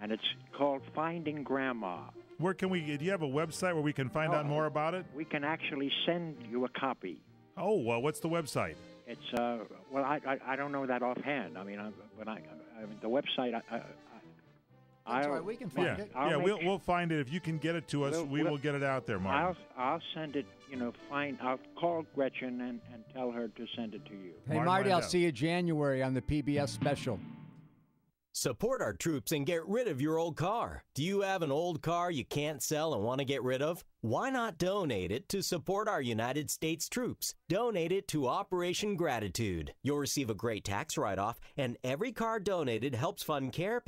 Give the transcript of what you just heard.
and it's called Finding Grandma. Where can we? Do you have a website where we can find out Oh. more about it? We can actually send you a copy. Oh, well, what's the website? It's uh, well, I, I I don't know that offhand. I mean, I, when I, I mean, the website. I, I, I, That's I'll- right, we can find yeah, it. I'll yeah, we'll we'll find it if you can get it to us. We'll- we we'll- get it out there, Martin. I'll I'll send it. You know, find. I'll call Gretchen and, and tell her to send it to you. Hey, Martin Marty, I'll Landau. see you January on the PBS special. Support our troops and get rid of your old car. Do you have an old car you can't sell and want to get rid of? Why not donate it to support our United States troops? Donate it to Operation Gratitude. You'll receive a great tax write off, and every car donated helps fund care